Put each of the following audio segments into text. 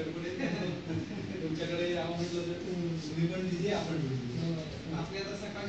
तुमच्याकडे यावं म्हटलं तर तुम्ही पण दिली आपण हो. आपल्याला सकाळ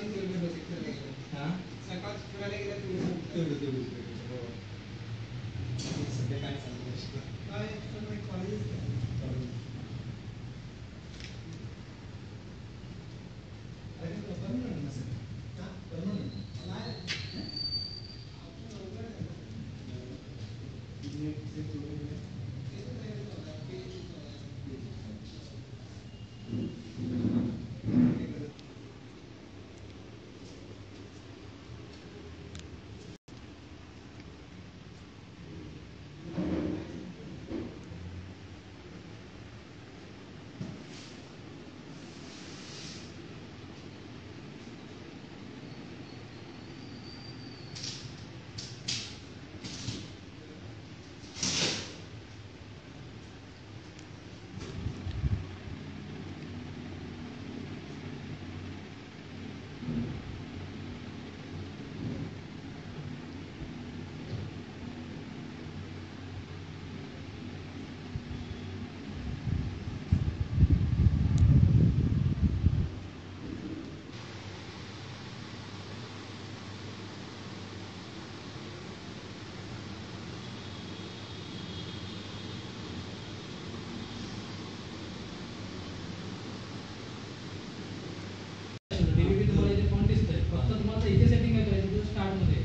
स्टार्टमध्ये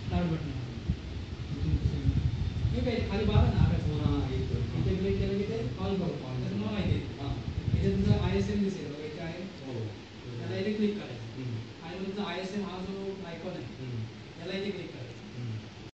स्टार्ट बटन। हे काही खाली बघा ना आकाश इथे क्लिक केलं की ते कॉल करू कॉल तर तुम्हाला माहिती आहे हाँ। इथे तुमचं आय दिसेल बघायचं आहे त्याला इथे क्लिक करायचं आणि तुमचा आय हा। जो आयकॉन आहे त्याला इथे क्लिक करायचं